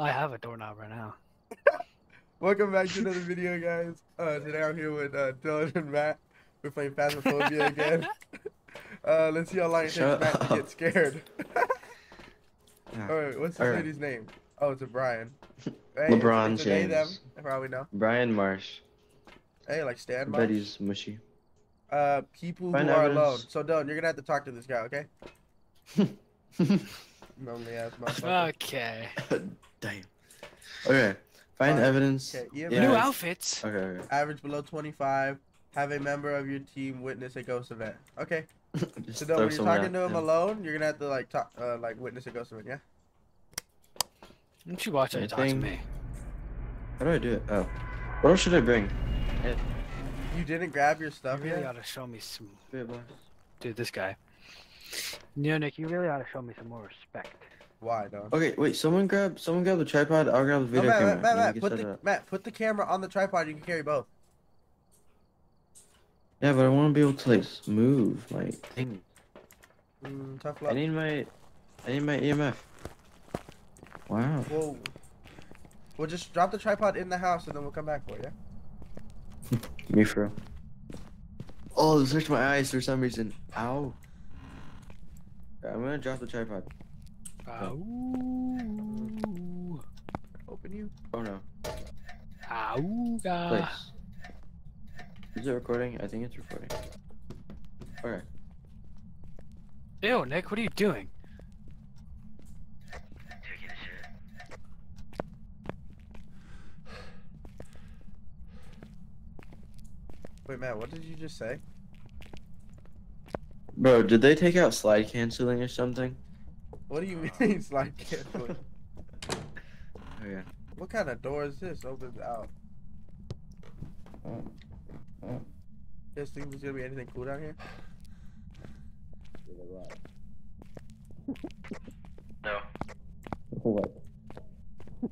I have a doorknob right now. Welcome back to another video, guys. Uh, today I'm here with uh, Dylan and Matt. We're playing Phasmophobia again. uh, let's see how long it takes Shut Matt to get scared. Yeah. Alright, what's this Alright. lady's name? Oh, it's a Brian. Hey, LeBron it's a they, them. James. I probably know. Brian Marsh. Hey, like stand by. Betty's mushy. Uh, people who Find are evidence. alone. So, Dylan, you're gonna have to talk to this guy, okay? Lonely ass motherfucker. Okay. Damn. Okay. Find Fine. evidence. Okay, Yeah. New it's- outfits. Okay. okay. Average below 25. Have a member of your team witness a ghost event. Okay. So, Dylan, when you're someone talking to him them. alone, you're gonna have to like talk, uh, like witness a ghost event. Yeah. Don't you watch it and talk to Anything? me? How do I do it? Oh. What else should I bring? You didn't grab your stuff You stuff really yet. ought to show me some. Dude, this guy. You know, Nick, you really ought to show me some more respect. Why, though? Okay, wait. Someone grab. Someone grab the tripod. I'll grab the No, video Matt, camera. Matt, Matt, Matt, put the up. Matt, put the camera on the tripod. You can carry both. Yeah, but I want to be able to like move my thing. Mm, tough I need my. I need my EMF. Wow. Whoa. We'll just drop the tripod in the house and then we'll come back for it. Yeah. Me for real. Oh, this hurts my eyes for some reason. Ow. Yeah, I'm gonna drop the tripod. Ow. Open you. Oh no. Ow. Place. Is it recording? I think it's recording. Okay. Ew, Nick, what are you doing? Taking a shit. Wait, Matt, what did you just say? Bro, did they take out slide canceling or something? What do you mean slide canceling? Oh yeah. what kind of door is this? Opens out. Just think there's gonna be anything cool down here? No. What?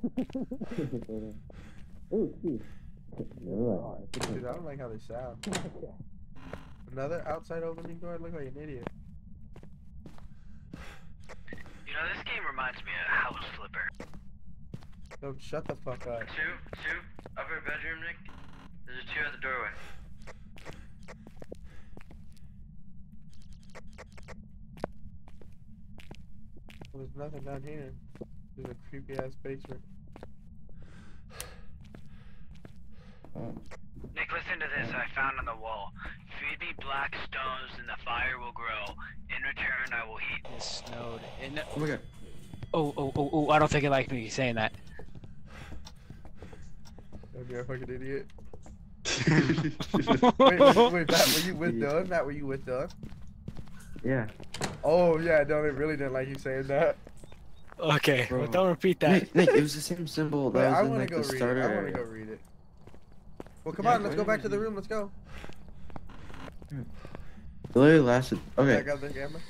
oh, geez. Never Dude, I don't like how they sound. Another outside opening door? I look like an idiot. You know, this game reminds me of House Flipper. No, shut the fuck up. Two, two, upper bedroom, Nick. There's a two at the doorway. There's nothing down here. There's a creepy ass basement. Nick, listen to this I found on the wall. Feed me black stones and the fire will grow. In return, I will heat. It snowed. In... Oh my god. Oh, oh, oh, oh, I don't think it liked me saying that. You're a fucking idiot. Wait, wait, wait, Matt, were you with Dylan? Matt, were you with Dylan? yeah. Oh, yeah, Dylan really didn't like you saying that. Okay, Bro. well, don't repeat that. Nick, Nick, it was the same symbol that Wait, was I in want like to go the read starter it. I want to go read it. Well, come Yeah, on, let's go go back to the room. Let's go. It literally lasted. I Okay. got the camera.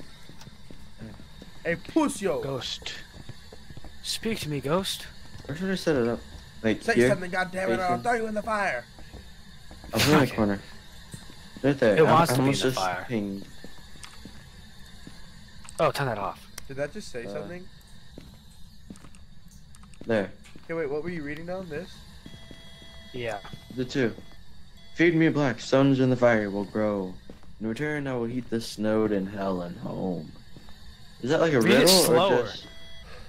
Hey, puss yo. Ghost. Speak to me, Ghost. Where should I set it up? Like Say here? something, goddammit, or I'll throw you in the fire. I'll put in the corner. Right there. It I- wants I to be in almost the just fire. pinged. Oh, turn that off. Did that just say Uh, something? There. Okay, wait, what were you reading down? This? Yeah. The two. Feed me black, stones in the fire will grow. In return, I will heat the snowed in hell and home. Is that like a Read it slower. or just?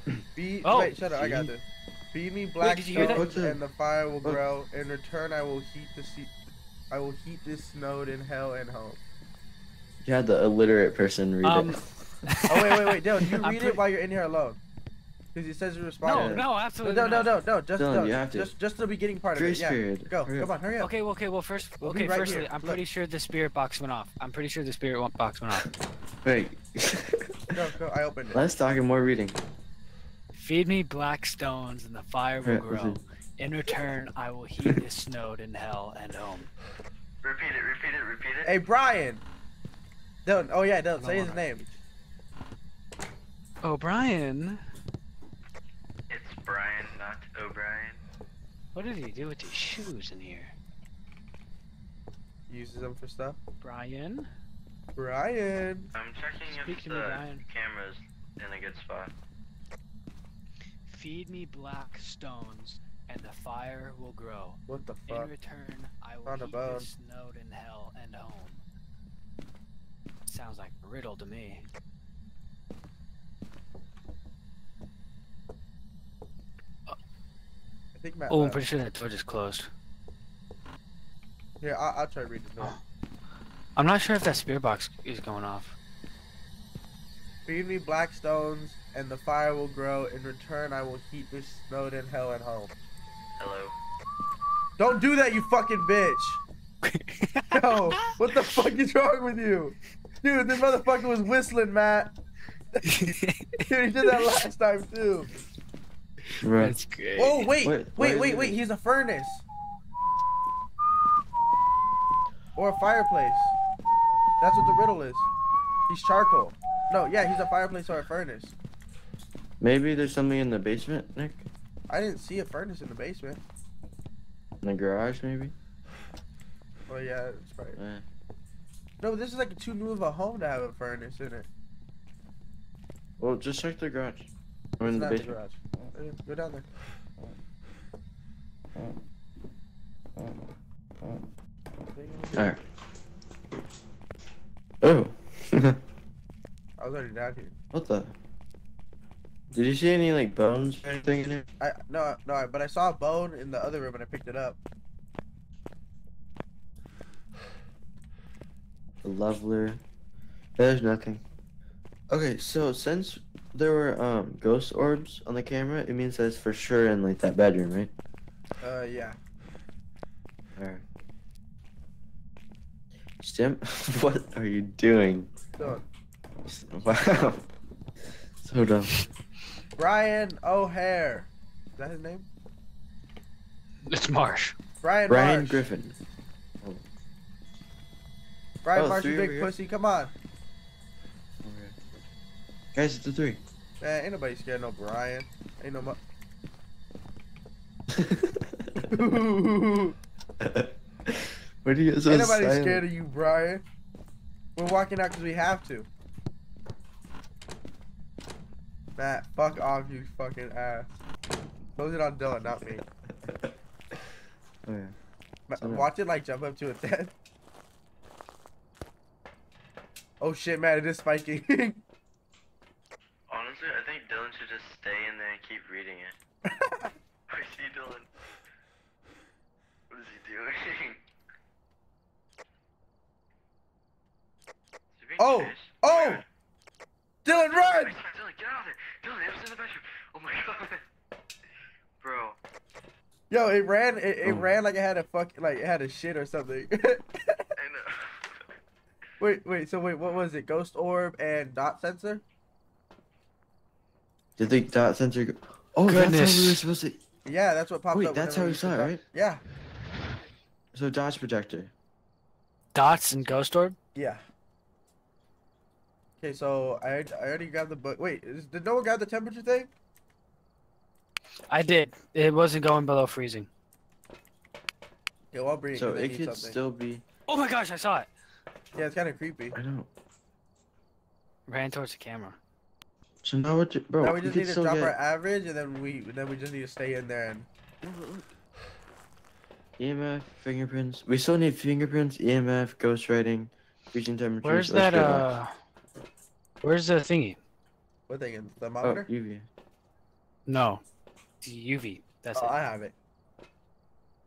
Feed. Oh, wait, shut up. I got this. Feed me black did you hear that? stones and the fire will What? grow. In return, I will heat the sea. I will heat this snowed in hell and home. You had the illiterate person read Um. it. Oh wait, wait, wait, Dylan, you read pre- it while you're in here alone. Because it says you No, responded. no, No, absolutely no, no, not. no, no, just Dylan, no, you have to. just just the beginning part Grace of it. Yeah. period. Go, Hurry come up. on, hurry up. Okay, well, okay, well, first, We'll okay, right firstly, here. I'm Look. pretty sure the spirit box went off. I'm pretty sure the spirit box went off. Wait. Go, go. I opened it. Less talking, more reading. Feed me black stones and the fire will Right, grow. In return, I will heat the snowed in hell and home. Repeat it, repeat it, repeat it. Hey, Brian. Dylan. Oh yeah, Dylan. don't Say his name. Oh, O'Brien, It's Brian, not O'Brien. what did he do with these shoes in here? Uses them for stuff. Brian, Brian. I'm checking Speak if the Brian. camera's in a good spot. Feed me black stones, and the fire will grow. What the fuck? In return, I will Found a heat bone. this node in hell and home. Sounds like a riddle to me. I think Matt. Oh, I'm pretty sure that door just closed. Yeah, I'll, I'll try to read this note. I'm not sure if that spirit box is going off. Feed me black stones, and the fire will grow. In return, I will heat this snowed in hell and home. Hello. Don't do that, you fucking bitch! Yo, what the fuck is wrong with you? Dude, this motherfucker was whistling, Matt. Dude, he did that last time too. Right. That's great. Oh, wait, Wait, wait, wait, wait. He's a furnace. Or a fireplace. That's what the riddle is. He's charcoal. No, yeah, he's a fireplace or a furnace. Maybe there's something in the basement, Nick. I didn't see a furnace in the basement. In the garage, maybe. Well, yeah, it's right. Eh. No, this is like too new of a home to have a furnace in it. Well, just check the garage. Or in the not basement. garage. Go down there. Alright. Oh. I was already down here. what the? Did you see any like bones or anything in there? I no no, but I saw a bone in the other room and I picked it up. A leveler. There's nothing. Okay, so since there were um ghost orbs on the camera, it means that it's for sure in like that bedroom, right? Uh, yeah. Alright. Stim, what are you doing? So Wow. so dumb. Brian O'Hare. Is that his name? It's Marsh. Brian. Brian Marsh. Griffin. Brian Oh, Marsh, you three big pussy. Come on. Guys, it's a three. Man, ain't nobody scared of no Brian. Ain't no. What are you so ain't nobody silent? scared of you, Brian. We're walking out because we have to. Matt, fuck off, you fucking ass. Close it on Dylan, not me. oh yeah. Watch it like jump up to a dead. Oh shit, man, it is spiking. Honestly, I think Dylan should just stay in there and keep reading it. I see Dylan. What is he doing? Is he being Oh! fish? Oh! my Dylan, run! Wait, Dylan, get out of there! Dylan, it was in the bedroom! Oh my god! Bro. Yo, it ran. It, it Oh. ran like it had a fuck, like it had a shit or something. I know. wait, wait. So wait, what was it? Ghost orb and dot sensor? Did the dot sensor go? Oh, that's how Goodness. we were supposed to. Yeah, that's what popped Wait, up. that's how we you saw it, right? Yeah, So dots projector. Dots and Ghost Orb? yeah. Okay, so I I already grabbed the book. Wait, is, did no one grab the temperature thing? I did. It wasn't going below freezing. Yeah, well, I'll bring it. So 'cause it could something. still be. Oh my gosh, I saw it. Yeah, it's kind of creepy. I know. Ran towards the camera. So now what, you- bro? now we we just need to drop get... our average, and then we then we just need to stay in there and. EMF, fingerprints. We still need fingerprints, EMF, ghost writing, freezing temperatures. Where's or that, uh... Where's the thingy? What thing? The Oh, thermometer? UV. No. UV. That's Oh, it. I have it.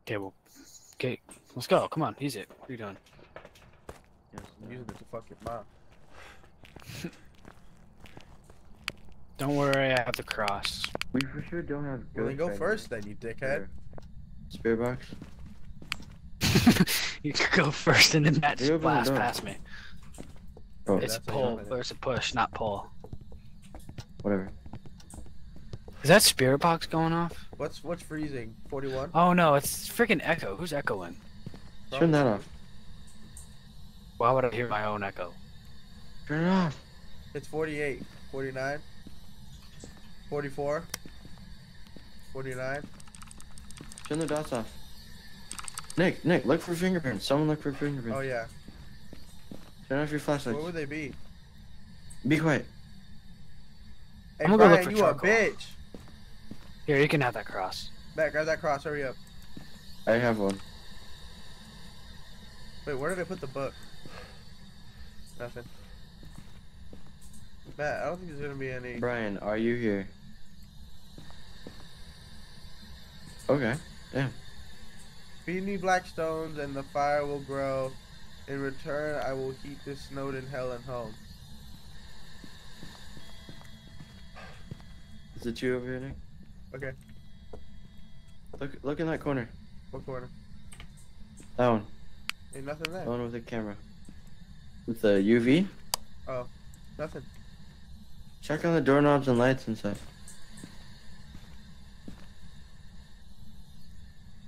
Okay, well... Okay, let's go. Come on, use it. What are you doing? Yes, I'm no. using it to fuck your mom. Don't worry, I have the cross. We for sure don't have. Well, then ghost go writing first, then you dickhead. or Spirit box. you could go first and then Matt You just the blast past me. Oh, It's a pull, comment. or it's a push, not pull. whatever. Is that spirit box going off? What's what's freezing? Forty-one. Oh no, it's freaking echo. Who's echoing? Turn that off. Why would I hear my own echo? Turn it off. It's 48, 49, 44, 49. Turn the dots off. Nick, Nick, look for fingerprints. Someone look for fingerprints. Oh yeah. Turn off your flashlights. Where would they be? Be quiet. Hey I'm gonna go look Brian, for you charcoal. a bitch. Here, you can have that cross. Matt, grab that cross. Hurry up. I have one. Wait, where did I put the book? Nothing. Matt, I don't think there's gonna be any. Brian, are you here? Okay. Yeah. Feed me black stones, and the fire will grow. In return, I will heat this snowed in hell and home. Is it you over here, Nick? Okay, Look, look in that corner. what corner? That one. Ain't nothing The there. one with the camera. With the UV. Oh, nothing. Check on the doorknobs and lights inside.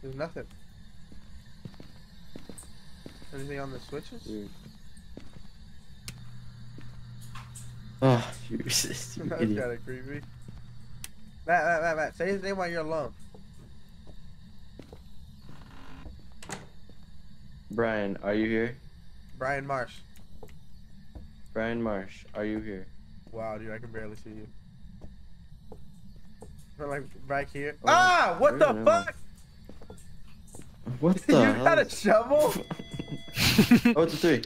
There's nothing. Anything on the switches? Weird. Oh, you, you That's kinda creepy. Matt, Matt, Matt, Matt, say his name while you're alone. Brian, are you here? Brian Marsh. Brian Marsh, are you here? Wow, dude, I can barely see you. But like back here. Oh, ah, what the there you fuck? What the you hell? got a shovel? oh, it's a three.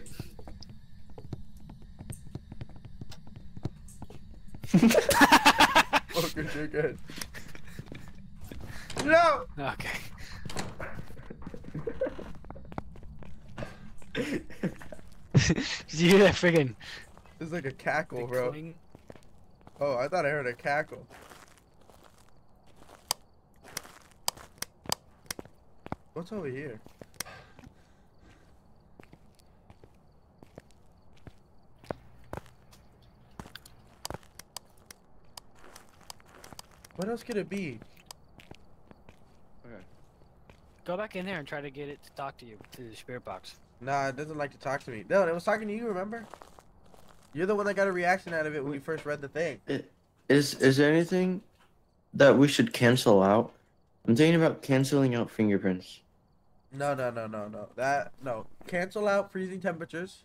oh, good, you're good. No! Okay. Did you hear that friggin' It's like a cackle, bro. cling? Oh, I thought I heard a cackle. What's over here? What else could it be? Okay. Go back in there and try to get it to talk to you through the spirit box. Nah, it doesn't like to talk to me. No, it was talking to you, remember? You're the one that got a reaction out of it when you first read the thing. Is is there anything that we should cancel out? I'm thinking about canceling out fingerprints. No, no, no, no, no. That, no. Cancel out freezing temperatures.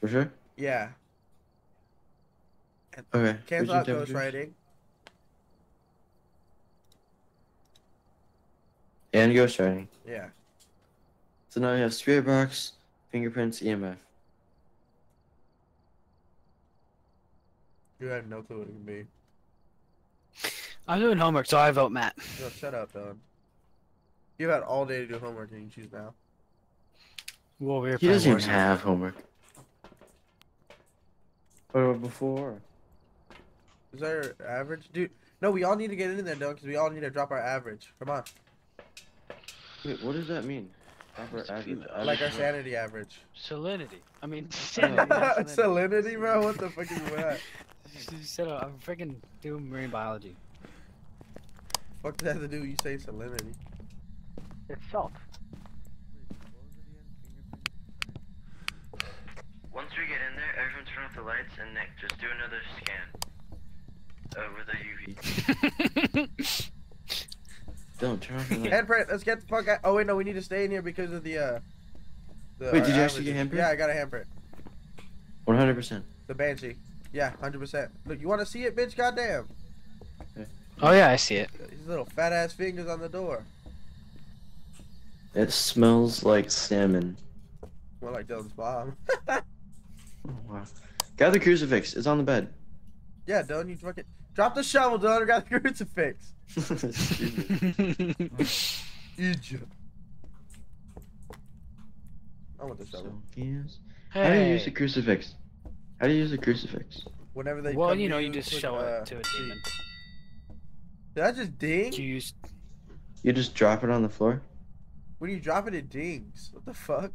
For sure? Yeah. Okay. Cancel freezing out ghost temperatures. writing. And ghostwriting. Yeah. So now you have spirit box, fingerprints, EMF. You have no clue what it can be. I'm doing homework, so I vote Matt. Yo, shut up, Dylan. You've had all day to do homework and you choose now. Well, we were He doesn't even have homework. What about before? Is our average? Dude, no, we all need to get in there, Dylan, because we all need to drop our average. Come on. Wait, what does that mean? Proper average- average Like our sanity average. Salinity. I mean, Oh. salinity. Salinity, bro? What the fuck is that? You said uh, I'm freaking doing marine biology. What does that have to do with you say salinity? It's salt. Once we get in there, everyone turn off the lights and Nick, just do another scan. Over the UV. Don't turn off the lights. Handprint, let's get the fuck out. Oh, wait, no, we need to stay in here because of the, uh. The, Wait, did you actually get handprint? Yeah, I got a handprint. 100%. The Banshee. Yeah, 100%. Look, you want to see it, bitch? Goddamn. oh yeah, I see it. His little fat ass fingers on the door. It smells like salmon. More like Dylan's mom. Oh, wow. Got the crucifix. It's on the bed. yeah, Dylan, you fucking. Drop the shovel, Dylan. I got the crucifix. Stupid. Egypt. I want the shovel. So, yes. How do you use the crucifix? How do you use the crucifix? Whenever they Well, you know, you just with, show uh, it to a demon. Did I just ding? You use. You just drop it on the floor? When you drop it, it dings. What the fuck?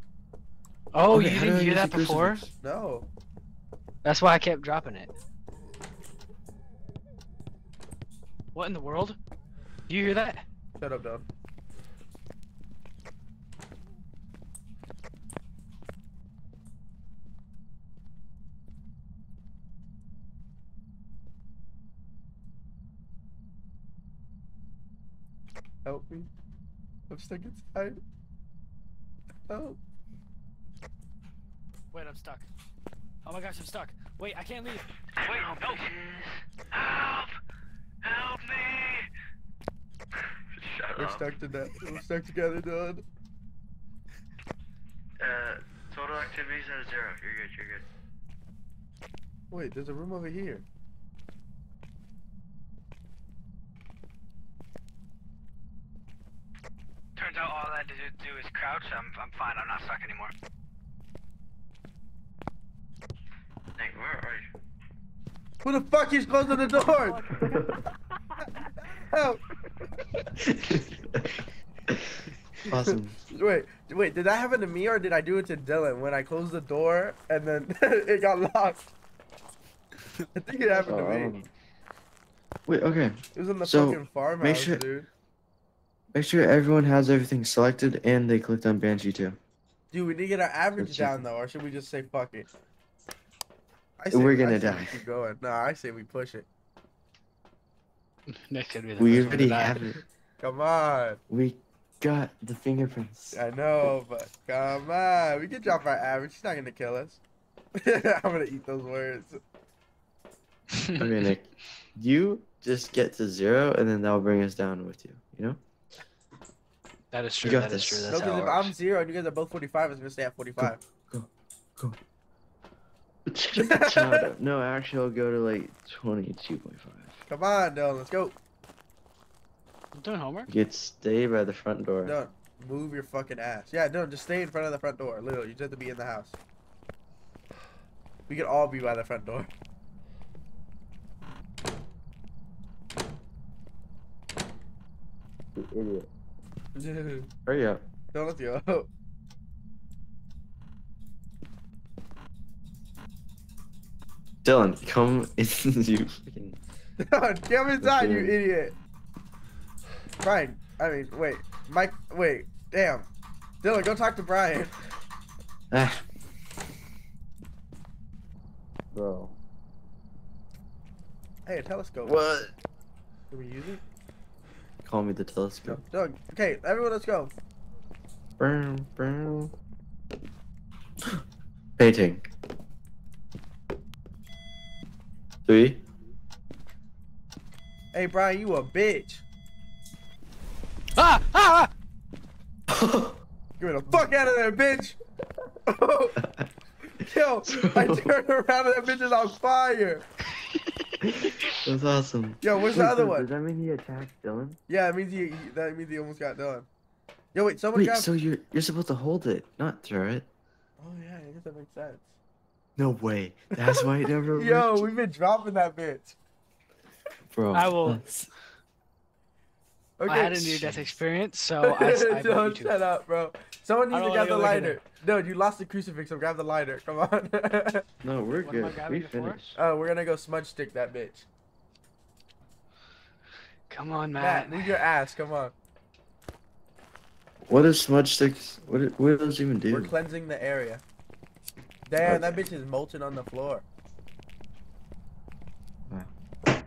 Oh, Okay, you how do I didn't hear that before? crucifix? No. That's why I kept dropping it. What in the world? Do you hear that? Shut up, Dylan. Help me. I'm stuck inside. Help. Wait, I'm stuck. Oh my gosh, I'm stuck. Wait, I can't leave. Wait, help! Help! Help me! We're Hello. stuck to that. We're stuck together, Dylan. Uh, total activities at zero. You're good. You're good. Wait, there's a room over here. Turns all I had to do, do is crouch. I'm, I'm fine. I'm not stuck anymore. Nick, where are you? Who the fuck is closing the door? Help! awesome. Wait, wait, did that happen to me or did I do it to Dylan when I closed the door and then it got locked? I think it happened Oh, to me. Oh. Wait, okay. It was in the So, fucking farmhouse, sure- dude. Make sure everyone has everything selected and they clicked on Banshee too. Dude, we need to get our average Let's down see. though, or should we just say fuck it? I We're gonna say we die. Keep going. No, I say we push it. Nick could be the We first one to already have it. Come on. We got the fingerprints. I know, but come on. We can drop our average. She's not gonna kill us. I'm gonna eat those words. Okay, Nick. You just get to zero and then that'll bring us down with you, you know? That is true. got That is this. true. No, That's how because it if works. I'm zero and you guys are both 45, it's gonna stay at 45. Child, no, actually, I'll go to like 22.5. Come on, Dylan, let's go. I'm doing homework. You get stay by the front door. Dylan, move your fucking ass. Yeah, Dylan, just stay in front of the front door. Literally, you just have to be in the house. We could all be by the front door. You idiot. Dylan, Hurry up. Don't let's go. Dylan, come in. you freaking. Dylan, come inside, you idiot. Brian, I mean, wait. Mike, wait. Damn. Dylan, go talk to Brian. Ah. Bro. Hey, a telescope. What? Can we use it? Call me the telescope. Dylan, okay, everyone, let's go. Brown, brown. Painting. Three. Hey, Brian, you a bitch. Ah! Ah! Get the fuck out of there, bitch. Yo, I turned around and that bitch is on fire. That's awesome. Yo, where's the other so one? Does that mean he attacked Dylan? Yeah, it means he, he that means he almost got done. Yo, wait, someone Wait, grab. so you're you're supposed to hold it, not throw it? Oh yeah, I guess that makes sense. No way. That's why it never Yo, worked. we've been dropping that bitch. Bro. I will- that's- Okay. I had a near death experience, so I, I Don't two. shut up, bro. Someone needs to grab the wanna go look at lighter. No, you lost the crucifix, so grab the lighter. Come on. No, we're What good. We it finished. Oh, we're gonna go smudge stick that bitch. Come on, Matt, Matt. move your ass. Come on. What is smudge sticks? What do- what does it even do? We're cleansing the area. Damn, that bitch is molten on the floor. Wow.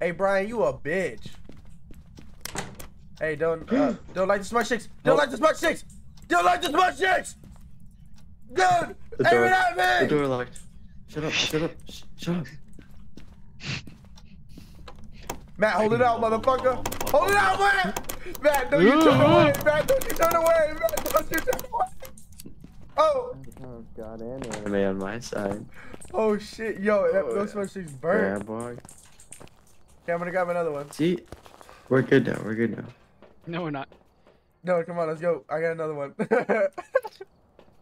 Hey, Brian, you a bitch. Hey, don't uh, don't like the smudge sticks. Don't Oh. like the smudge sticks. Don't like the smudge sticks. Dude, The aim door- it at The door locked. Shut up, shut up, sh- shut up. Matt, hold it out, motherfucker. Hold it out, man. Matt, don't you turn away. Matt, don't you turn away. Matt, don't you turn away. Oh, God anime on my side. oh shit, yo, that, Oh, those yeah. smudge sticks burn. Yeah, boy. Okay, I'm gonna grab another one. See? We're good now, we're good now. No, we're not. No, come on, let's go. I got another one.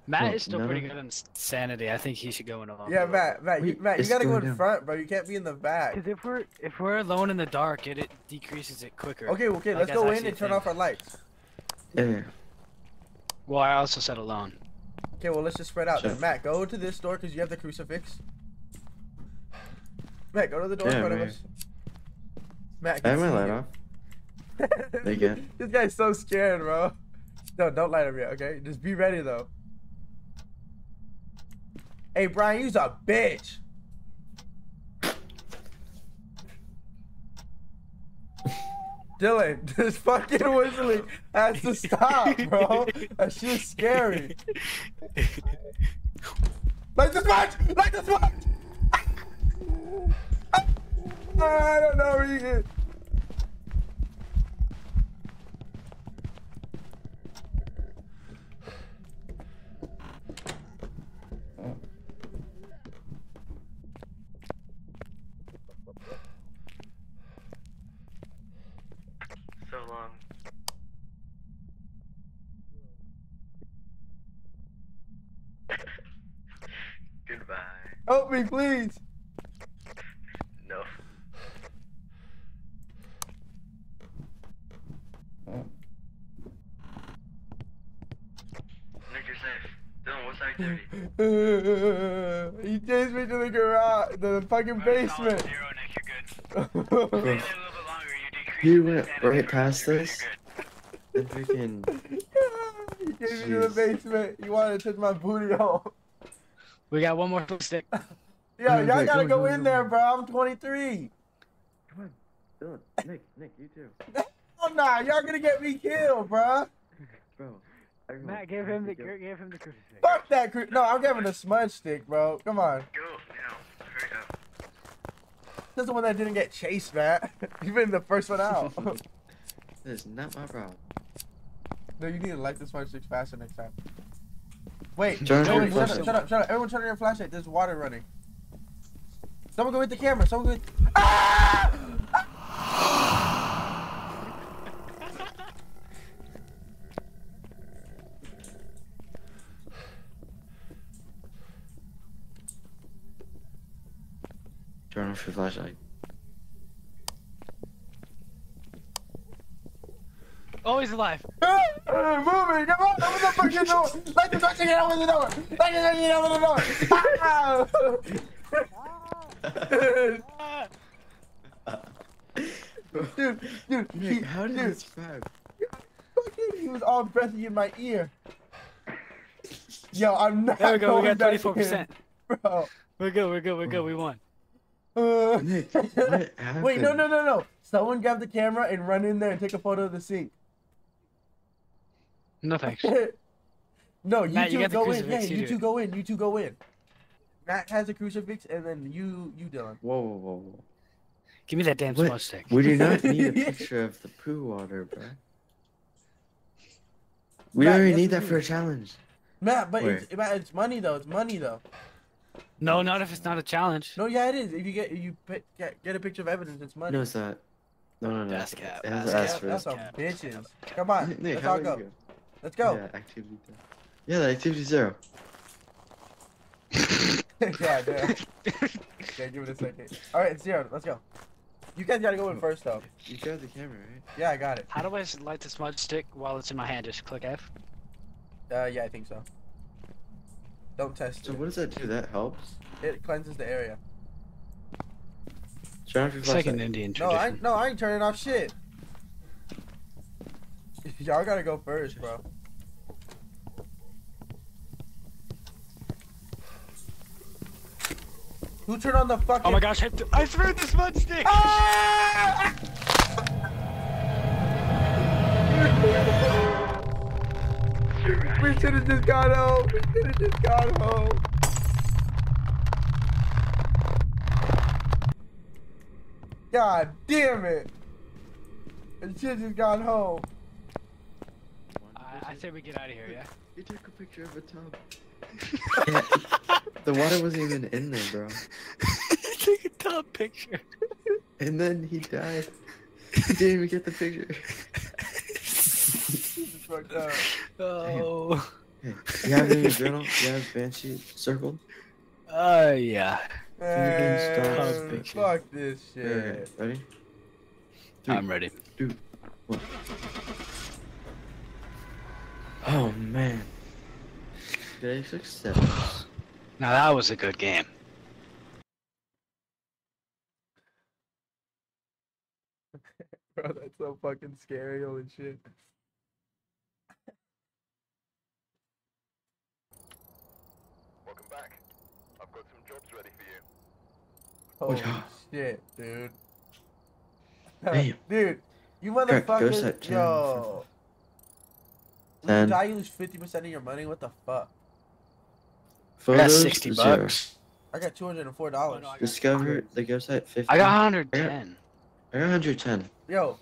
Matt No, is still no. pretty good in sanity. I think he should go in alone. yeah, Matt, Matt, you, Matt, you gotta go in down. front, bro. You can't be in the back. Because if we're if we're alone in the dark, it, it decreases it quicker. Okay, okay, Like, let's go in and turn thing. off our lights. Yeah. Well, I also said alone. Okay, well, let's just spread out. Sure. Then. Matt, go to this door because you have the crucifix. Matt, go to the door in Yeah, front of us. Matt, I have my light you. They get- this guy's so scared, bro. No, don't light him yet, okay? Just be ready, though. Hey, Brian, you's a bitch. Dylan, this fucking whistling has to stop, bro. That shit's scary. Like the smudge! Like the smudge! I don't know where you get. long. Goodbye. Help me, please. No. Nick, you're safe. Dylan, what's activity? he chased me to the garage, the fucking We're at solid basement. Zero, Nick, you're good. Stay there a little bit longer, you decrease He went right past you're us. good. And freaking. he chased me to the basement. He wanted to touch my booty hole. We got one more stick. Yo, y'all gotta come go come in there, bro. I'm 23. Come on. Dylan, Nick, Nick, you too. Oh nah, y'all gonna get me killed, bro. Bro. everyone, Matt, give him the go. give him the crucifix. Fuck that. Cru- no, I'm giving a smudge stick, bro. Come on. Go, now. Hurry up. This is the one that didn't get chased, Matt. You've been the first one out. That is not my problem. no, you need to light the smudge sticks faster next time. Wait, Turn wait, your shut up, shut up, shut up. Everyone turn on your flashlight. There's water running. Someone go with the camera. Someone go with. Ah! Turn off your flashlight. Oh, he's alive. Moving, come on, open the fucking door! Light the fucking get open the door! Light the fucking open the door! Ah! dude, dude, he, Nick, how did dude, you survive? fucking, he was all breathy in my ear. Yo, I'm not There we go. We got 24 percent. Bro. We're good. We're good. We're good. We won. Uh, Nick, what happened? Wait, no, no, no, no. Someone grab the camera and run in there and take a photo of the sink. No thanks. no, you Matt, two got the go in. crucifix, Yeah, you you two go in. You two go in. Matt has a crucifix, and then you, you Dylan. Whoa, whoa, whoa, whoa. Give me that damn What? smudge stick. We do not need a picture of the poo water, bro. We Matt, already yes, need that for a challenge. Matt, but it's, Matt, it's money though. It's money though. No, not if it's not a challenge. No, yeah, it is. If you get you pick, get, get a picture of evidence, it's money. No, it's not. No, no, no. That's cap, It has to that's ask Yeah, for that's some Cap, bitches. cap, cap. Come on, Nick, let's how all about go. You Let's go. Yeah, activity. zero. Yeah, the activity zero. Yeah, yeah. okay, give it a second. All right, it's zero. Let's go. You guys gotta go in first though. You got the camera, right? Yeah, I got it. How do I light the smudge stick while it's in my hand? Just click F. Uh, yeah, I think so. Don't test So it. what does that do? That helps. It cleanses the area. Turn off your It's like an flashlight. Indian No, I tradition. no, I ain't turning off shit. Y'all gotta go first, bro. Who turned on the fucking? Oh my gosh! I, th- I threw the smudge stick. Ah! we should have just gone home. We should have just gone home. God damn it! We should have just gone home. I, I say we get out of here. Yeah. You took a picture of a tub. Yeah, the water wasn't even in there, bro. Take a top picture. And then he died. He didn't even get the picture. Fucked up. Oh. Hey, you have it in journal? You have Banshee circled? Uh, yeah. Man, fuck this shit. Okay, ready? Three. I'm ready. One. Oh man. Day success. Now that was a good game. Bro, that's so fucking scary, holy shit. Welcome back. I've got some jobs ready for you. Holy yeah. shit, dude. Damn. Dude, you Correct, motherfuckers, yo. When Ten. you die, you lose 50% of your money? What the fuck? I got Photos, 60 zero. bucks. I got $204. Oh, no, I got- Discover the ghost at 50. I got 110. I got 110. Yo,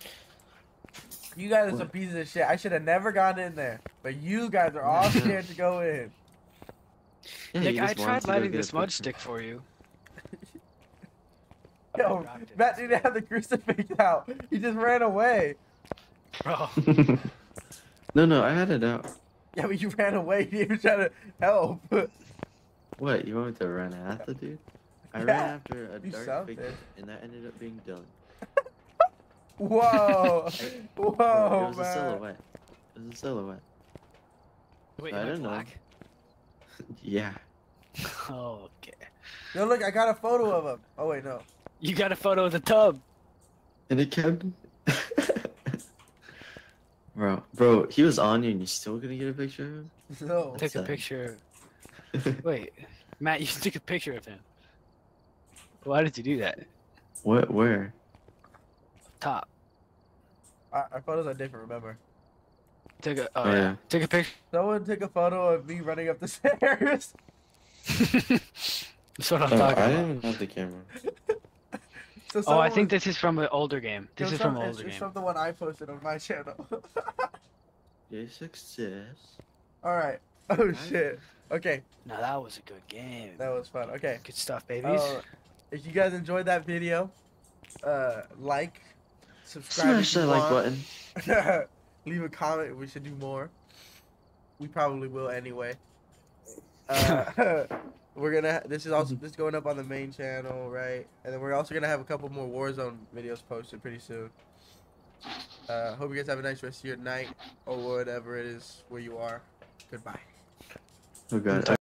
you guys are some pieces of shit. I should have never gone in there. But you guys are all scared to go in. Yeah, Nick, I tried to go lighting get the a smudge stick for you. Yo, dropped it. Matt didn't have the crucifix out. He just ran away. Bro. no, no, I had it out. Yeah, but you ran away. You didn't even try to help. What? You want me to run after, dude? I Yeah, ran after a do dark something. figure, and that ended up being Dylan. Whoa. Bro, Whoa, it was a silhouette. It was a silhouette. Wait, I am I don't know. yeah. Oh, okay. Yo, look, I got a photo of him. Oh, wait, no. You got a photo of the tub. And it kept. bro, bro, he was on you, and you're still gonna get a picture of him? No. Took a that? picture. Wait, Matt, you took a picture of him. Why did you do that? what? Where? Top. Our, our photos are different, remember? Take a. Oh, Oh, yeah. yeah. Took a picture. Someone took a photo of me running up the stairs. That's what I'm Oh, talking I about. didn't even have the camera. So Oh, I think was- this is from an older game. This Yo, is some- from an it's, older it's game. from the one I posted on my channel. Yeah, success. All right. Oh shit. Okay, No, that was a good game. that was fun. Okay. Good stuff, babies. Uh, if you guys enjoyed that video, uh, like, subscribe. Smash if you that like want. button. Leave a comment. We should do more. We probably will anyway. Uh, we're gonna. This is also this is going up on the main channel, right? And then we're also gonna have a couple more Warzone videos posted pretty soon. Uh, hope you guys have a nice rest of your night or whatever it is where you are. Goodbye. God.